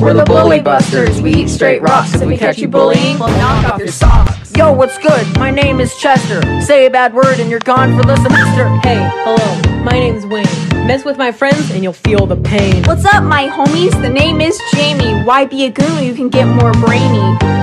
We're the Bully Busters. We eat straight rocks. If we catch you bullying, we'll knock off your socks. Yo, what's good? My name is Chester. Say a bad word and you're gone for the semester. Hey, hello, my name's Wayne. Mess with my friends and you'll feel the pain. What's up, my homies? The name is Jamie. Why be a goon you can get more brainy?